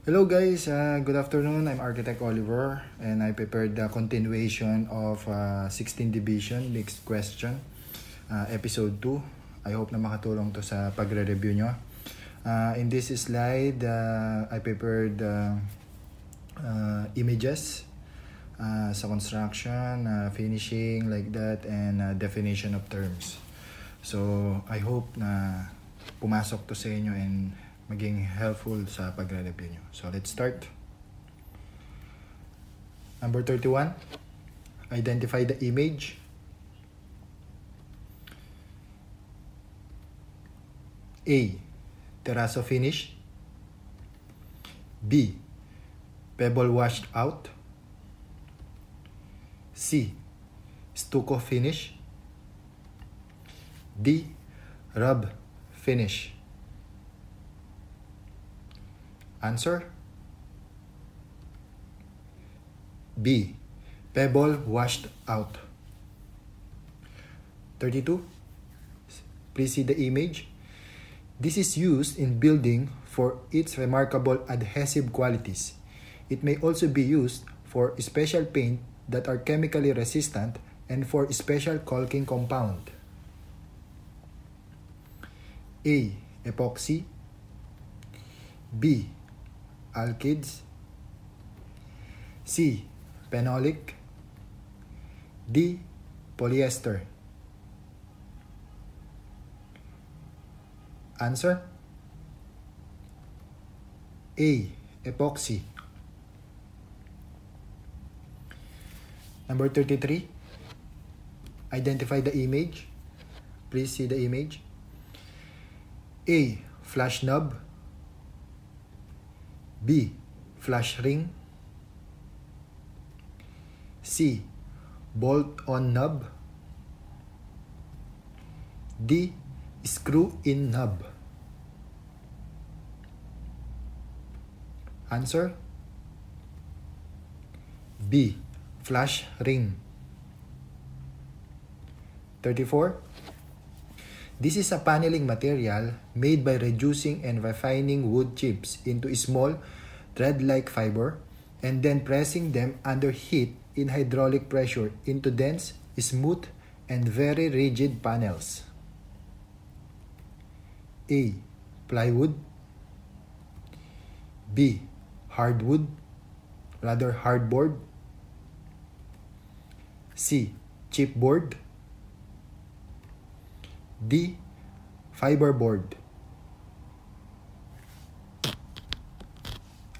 Hello guys, uh, good afternoon. I'm Architect Oliver and I prepared the continuation of uh, 16 Division Mixed Question, uh, Episode 2. I hope na makatulong to sa pagre-review nyo. Uh, in this slide, uh, I prepared uh, uh, images uh, sa construction, uh, finishing, like that, and uh, definition of terms. So, I hope na pumasok to sa inyo and maging helpful sa pagre-review nyo. So, let's start. Number 31, identify the image. A. Terrazzo finish. B. Pebble washed out. C. Stucco finish. D. Rub finish. Answer? B. Pebble washed out. 32. Please see the image. This is used in building for its remarkable adhesive qualities. It may also be used for special paint that are chemically resistant and for special caulking compound. A. Epoxy B. Alkyds C. Phenolic. D. Polyester. Answer? A. Epoxy. Number 33 Identify the image. Please see the image. A. Flash knob B. Flash ring C. Bolt-on knob D. Screw-in knob Answer B. Flash ring 34 This is a paneling material made by reducing and refining wood chips into small thread-like fiber and then pressing them under heat in hydraulic pressure into dense, smooth, and very rigid panels. A. Plywood B. Hardwood, rather hardboard C. Chipboard D. Fiberboard.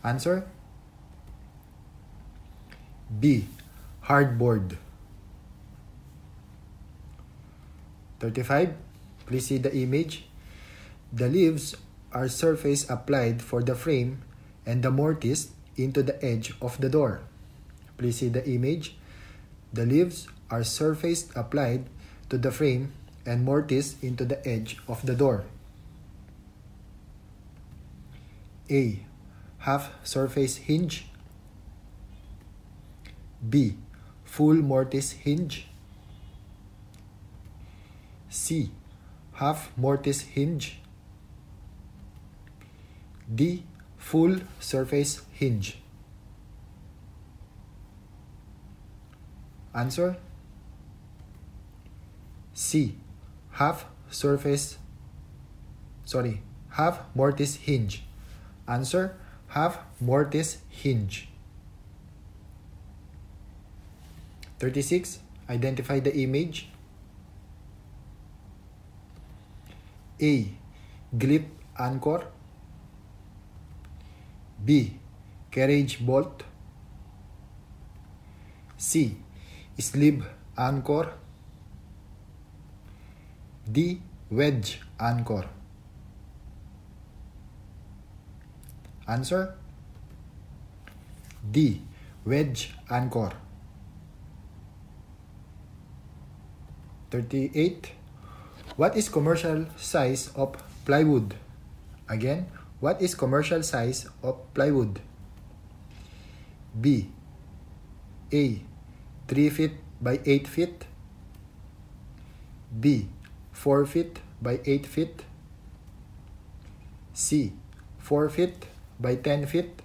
Answer? B. Hardboard. 35. Please see the image. The leaves are surface applied for the frame and the mortise into the edge of the door. Please see the image. The leaves are surface applied to the frame and mortise into the edge of the door. A. Half surface hinge. B. Full mortise hinge. C. Half mortise hinge. D. Full surface hinge. Answer C half surface sorry half mortise hinge answer half mortise hinge 36 identify the image A glip anchor B carriage bolt C sleeve anchor D. Wedge anchor. Answer D. Wedge anchor. 38. What is commercial size of plywood? Again, what is commercial size of plywood? B. A. 3 feet by 8 feet. B. 4 feet by 8 feet. C. 4 feet by 10 feet.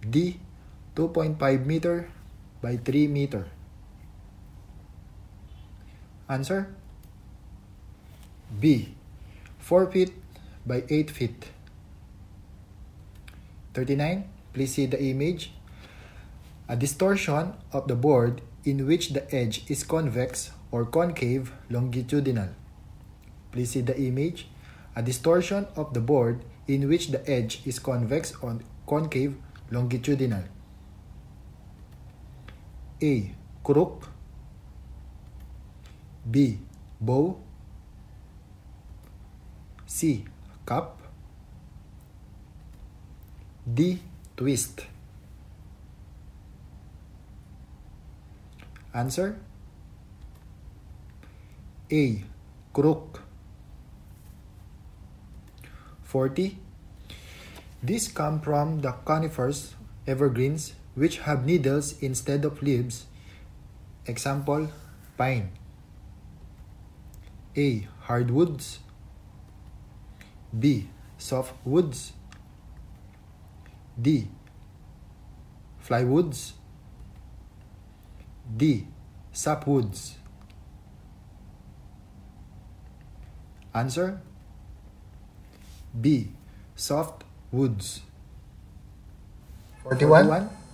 D. 2.5 meter by 3 meter. Answer? B. 4 feet by 8 feet. 39. Please see the image. A distortion of the board in which the edge is convex or concave longitudinal. Please see the image. A distortion of the board in which the edge is convex or concave longitudinal. A. Crook B. Bow C. Cup D. Twist Answer A. Crook 40. These come from the conifers, evergreens, which have needles instead of leaves. Example, pine. A. Hardwoods. B. Softwoods. D. Plywoods. D. Sapwoods. Answer B. Soft woods. 41. 41.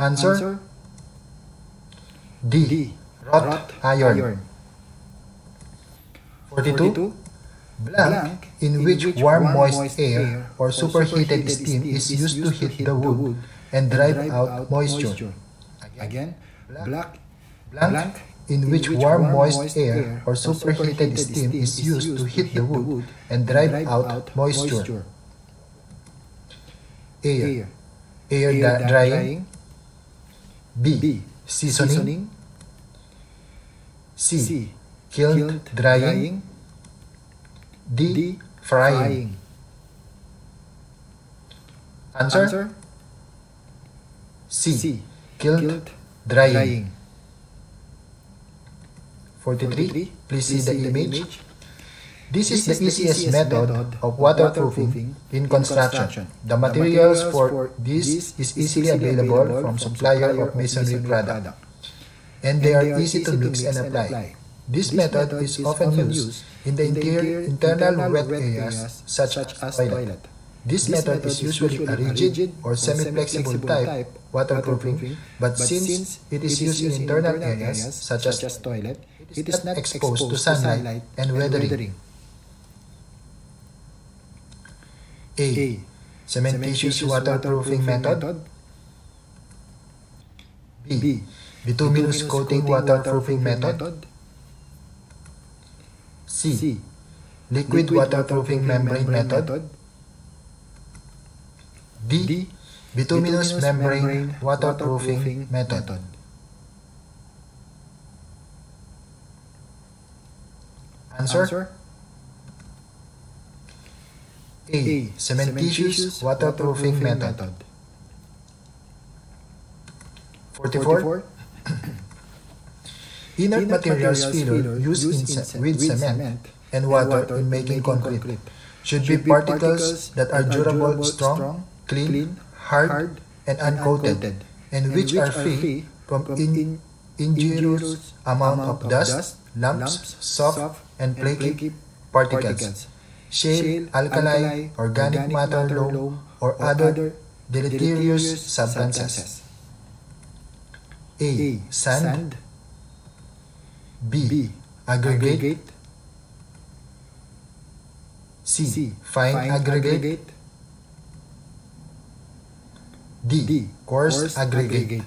Answer, Answer D. D. Wrought iron. 42. 42. Blank, in which warm moist air or superheated steam is used to heat the wood and drive out moisture. Again, black, Blank, blank, in which warm moist air or superheated steam is used to heat the wood and drive out moisture. Air. Air da- drying. B. B. Seasoning. C. C. Kiln drying. D. D. Frying. Answer? Answer C. C. Kiln Kiln drying. drying. 43. Please see the image. This is the easiest method of waterproofing in construction. The materials for this is easily available from supplier of masonry product and they are easy to mix and apply. This method is often used in the interior, internal wet areas such as toilet. This method is usually a rigid or semi-flexible type waterproofing, but since it is used in internal areas such as toilet, it is not exposed to sunlight and weathering. A. Cementitious waterproofing method. B. Bituminous coating waterproofing method. C. Liquid waterproofing membrane method. D. Bituminous membrane waterproofing method. Answer? A. Cementitious waterproofing method. 44. Inert materials filler used in with cement and water in making concrete should be particles that are durable, strong, clean, hard, and uncoated, and which are free from in- injurious amount of dust, lumps, soft, and flaky particles, shale, alkali, organic matter, loam, or other deleterious substances. A. Sand. B. Aggregate. C. Fine aggregate. D. Coarse aggregate.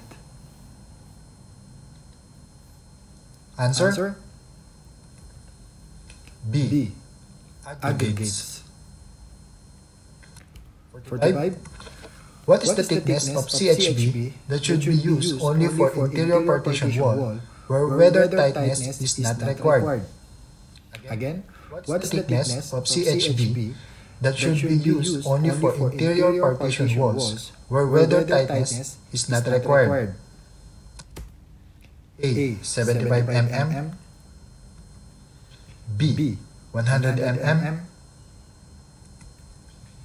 Answer? Answer B. B. Aggregates. 45. What is, what the, thickness thickness of CHB, CHB that should be used only for interior partition wall where weather tightness is not required? Again, what is the thickness of CHB that should be used only for interior partition walls where weather tightness is not required? A. 75 mm B. 100 mm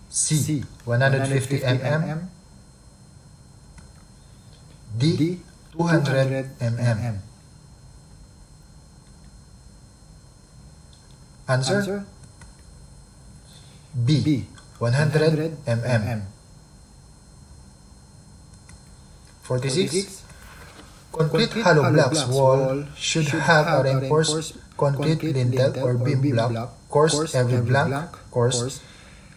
C. 150 mm D. 200 mm Answer? B. 100 mm 46 Concrete hollow blocks wall should have a reinforced concrete lintel or beam block, course every blank course,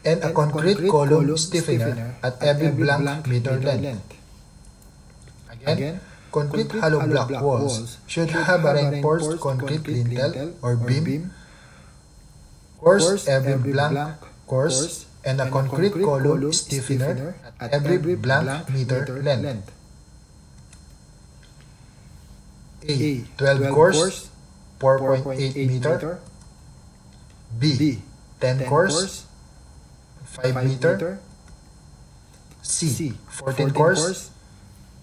and a concrete column stiffener at every blank meter length. Again, concrete hollow block walls should have a reinforced concrete lintel or beam, course every blank course, and a concrete column stiffener at every blank meter length. A. 12 course, 4.8 meter. B. 10 course, 5 meter. C. 14 course,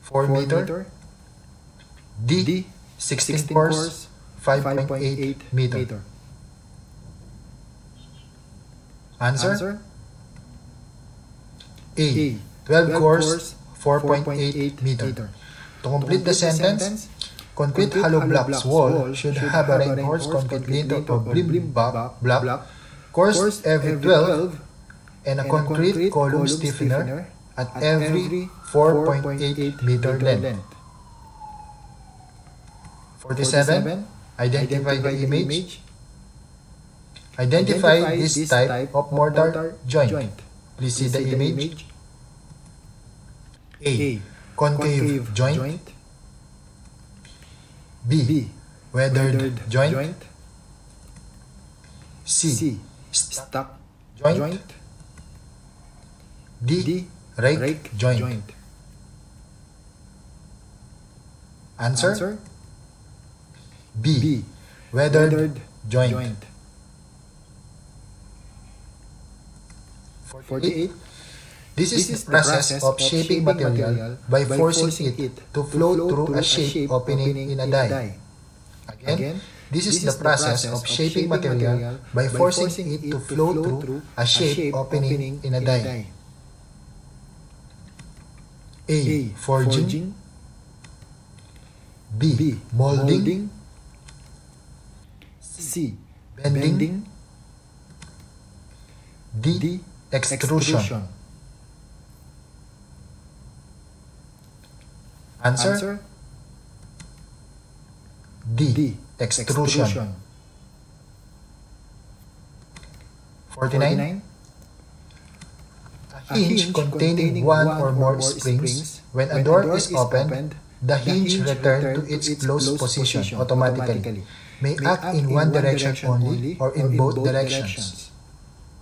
4 meter. D. 16 course, 5.8 meter. Answer? A. 12 course, 4.8 meter. To complete the sentence, Concrete hollow blocks wall should have a reinforced concrete lintel or beam block course every 12 and a concrete column stiffener at every 4.8 meter length. 47. Identify the image. Identify this type of mortar joint. Please see the image. A. Concave joint. B. B. Weathered, weathered joint. joint. C. C. Struck joint. joint. D. D. Rake, rake joint. joint. Answer? Answer? B. B. Weathered, weathered joint. joint. 48. This is, this is the process, of shaping material by forcing it to flow through a shape opening in a die. Again, this is the process of shaping material by forcing it to flow through a shape opening in a die. A. Forging B. Molding C. Bending D. Extrusion Answer? Answer? D. D. Extrusion. Extrusion. 49. A hinge containing one or more springs, when a door is opened, the hinge return to its closed position automatically, may act in one direction only or in both directions.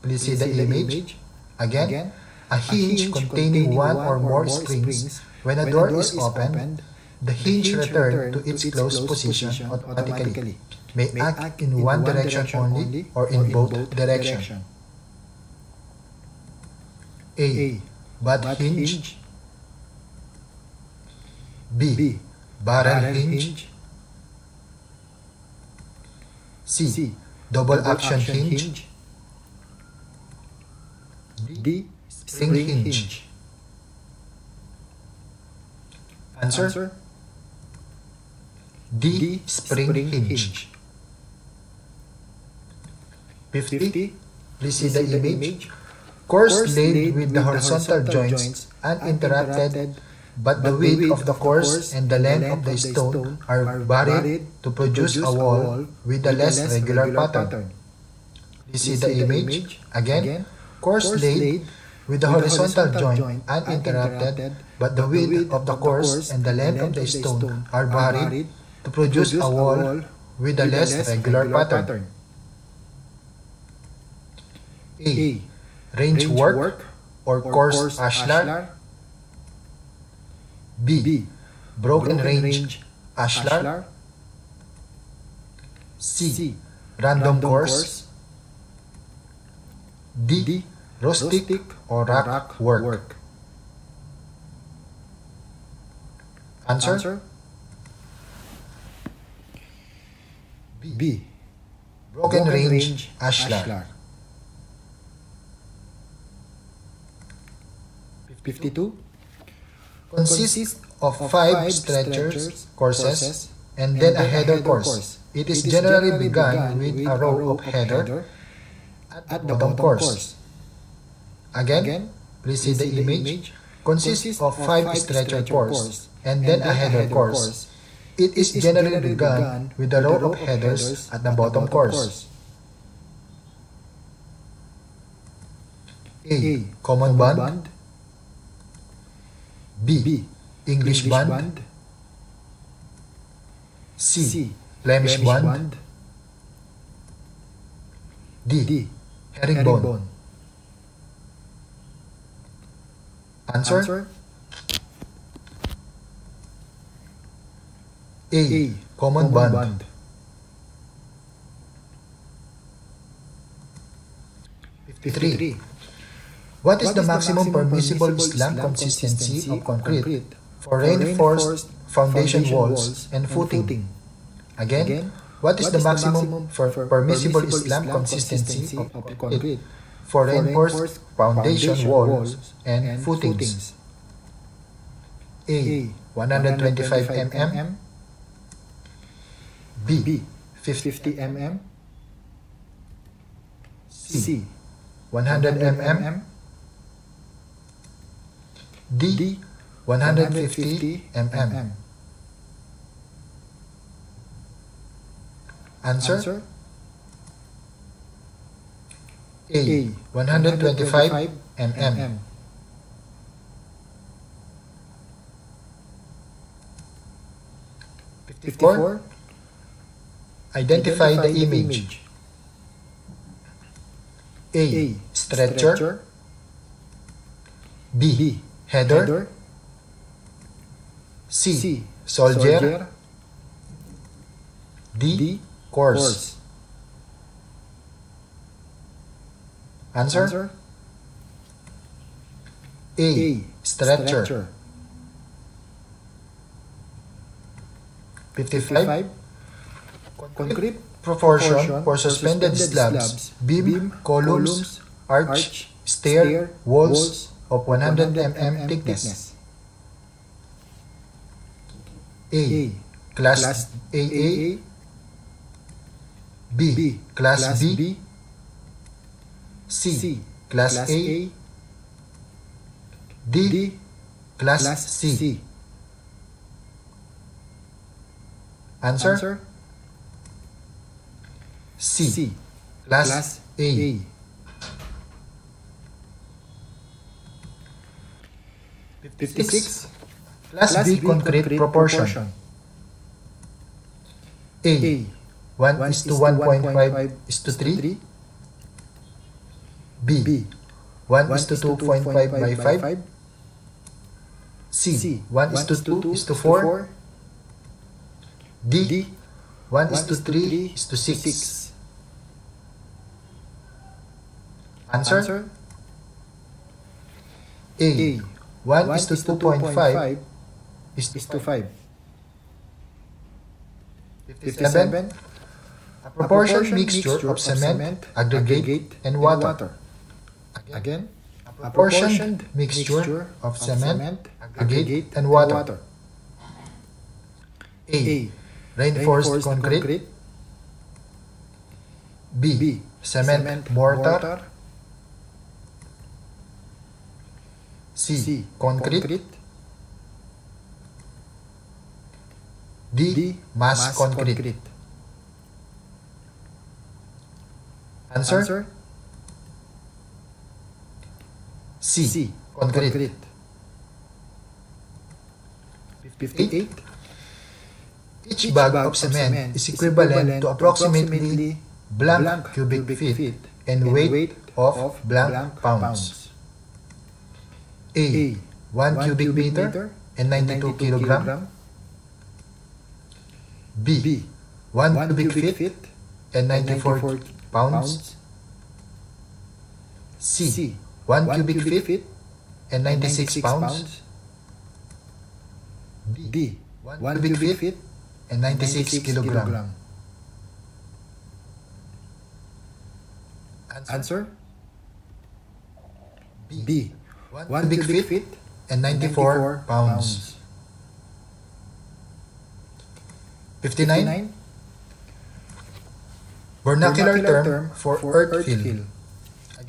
Please see the image. Again, a hinge containing one or more springs when a door is opened, the hinge returns to its closed position automatically, may act in one direction only or in both directions. A. Butt hinge B. Barrel hinge C. Double action hinge D. Spring hinge Answer? Answer? D. D spring, spring hinge. hinge. 50. 50. Please see the image. image. Course, course laid, laid with the horizontal, horizontal joints uninterrupted, but the width of the course and the length of the stone are varied to produce a wall with a less regular pattern. Please see the image. Again, course laid with the horizontal joint uninterrupted, but the width of the course and the length of the stone are varied to produce a wall with a less regular pattern. A. Range work or coarse ashlar? B. Broken range ashlar? C. Random course. D. Rustic or rock work? Answer? B. Broken, range, ashlar. 52. Consists of five stretchers, courses, and then a header course. It is generally begun with a row of header at the bottom course. Again, please see the image. Consists of five stretcher course and then a header course. It is generally begun with a row of headers at the bottom course. A. Common bond B. English bond C. Flemish bond D. Herringbone Answer? A. Common bond. Fifty-three. What is the maximum permissible slump consistency of concrete for reinforced foundation walls and footing? Again, what is the maximum for permissible slump consistency of concrete for reinforced foundation walls and footings? A. 125 mm B. 50 mm C. 100 mm D. 150 mm Answer? A. 125 mm Fifty-four. Identify the image. A. Stretcher. B. Header. C. Soldier. D. Course. Answer? A. Stretcher. 55. Concrete proportion for suspended slabs, beam, columns, arch, stair, walls of 100 mm thickness. A. Class AA B. Class B C. Class A D. Class C Answer? C. Class A. 56. Class B concrete proportion. A. 1 is to 1.5 is to 3. B. 1 is to 2.5 by 5. C. 1 is to 2 is to 4. D. 1 is to 3 is to 6. Answer? A. 1 is to 2.5 is to 5. 57. A proportion mixture of cement, aggregate, and water. Again, a proportioned mixture of cement, aggregate, and water. A. Reinforced concrete. B. Cement mortar. C. Concrete. D. Mass concrete. Answer? C. Concrete. 58. Each bag of cement is equivalent to approximately blank cubic feet and weight of blank pounds. A. 1 cubic meter and 92 kilogram. B. 1 cubic feet and 94 pounds. C. 1 cubic feet and 96 pounds. D. 1 cubic feet and 96 kilogram. Answer? B. B. 1 cubic feet and 94 pounds. 59. Vernacular term for earth fill.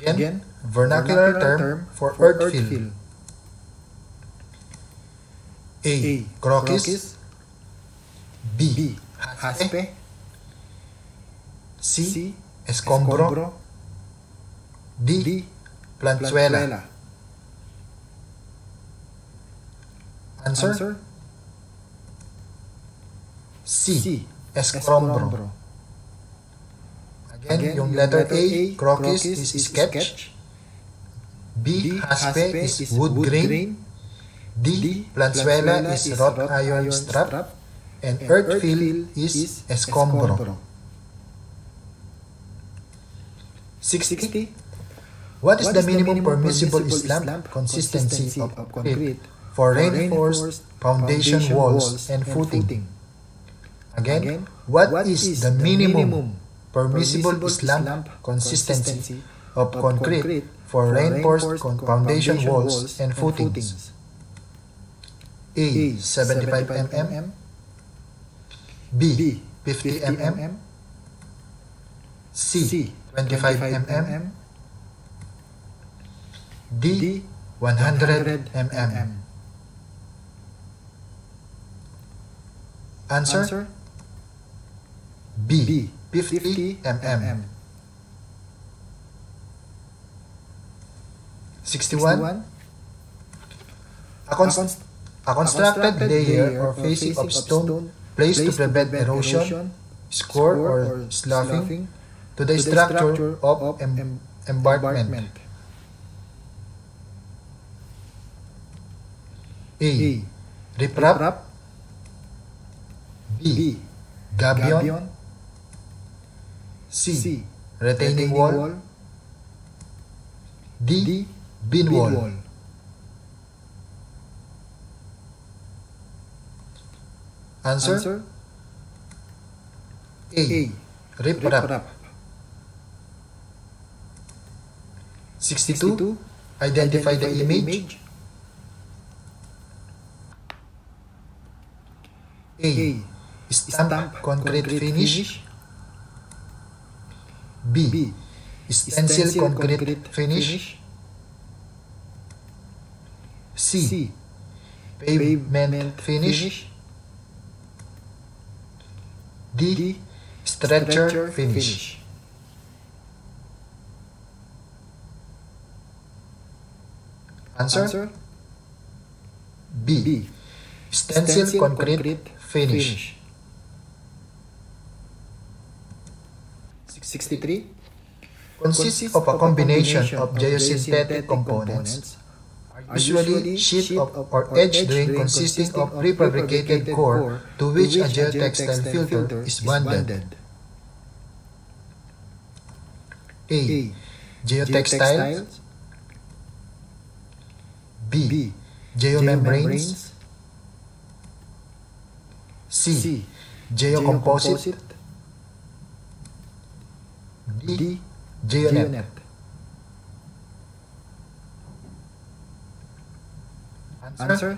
Again, vernacular term for earth fill. A. Crocus. B. Haspe. C. Escombro. D. Planchuela. Answer? Answer? C. Escombro. Again, yung letter A, crocus is sketch. B. Haspe is wood grain. D. Planchuela is wrought iron strap. And earth fill is escombro. 60. What is the minimum permissible slump consistency of concrete for reinforced foundation walls and footing? Again, what is the minimum permissible slump consistency of concrete for reinforced foundation walls and footings? A. 75 mm B. 50 mm C. 25 mm D. 100 mm Answer? B. 50 mm 61 A, const a constructed layer or facing of stone placed to prevent erosion, score, or sloughing to the structure of em embankment. A. Riprap. B. Gabion. C. Retaining wall. D. Beam wall Answer? A. Riprap 62. Identify the image. A. Stamp concrete finish. B. Stencil concrete finish. C. Pavement finish. D. D. Stretcher finish. Answer? B. Stencil concrete finish. 63. Consists of a combination of geosynthetic components, usually sheet of or edge drain consisting of prefabricated core to which a geotextile filter is bonded. A. Geotextiles B. Geomembranes C. Geocomposite D. Geonet Answer?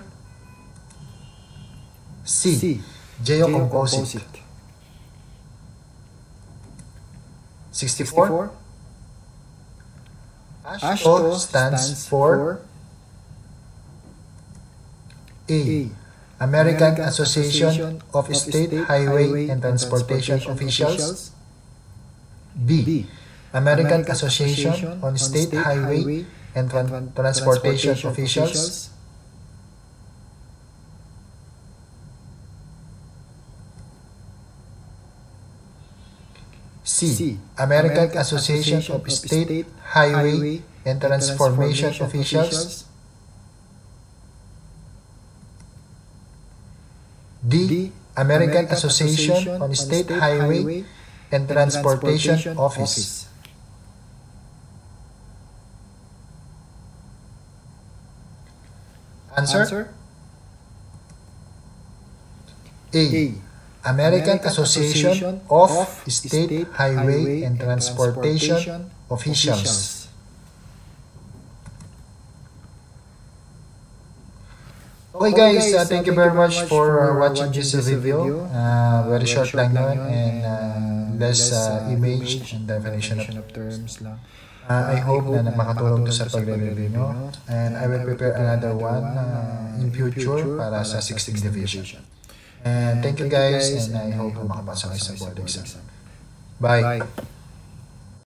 C. Geocomposite 64 AASHTO stands for A. American Association of State Highway and Transportation Officials. B. American Association on State Highway and Tran- Transportation Officials C. American, American Association, Association of State, State Highway, Highway and Transformation, Transformation Officials. D. D. American, American Association, Association on State, State Highway, Highway and Transportation, Transportation Office. Office. Answer? Answer? A. A. American Association of State Highway and Transportation Officials. Okay guys, uh, thank you very much for uh, watching this video. Uh, very short lang yun and uh, less uh, image and definition of terms lang. Uh, I hope na makatulong to sa pagre-review nyo. And I will prepare another one uh, in future para sa 16th division. And thank you guys and I hope makapasa kayo sa board exam. Bye!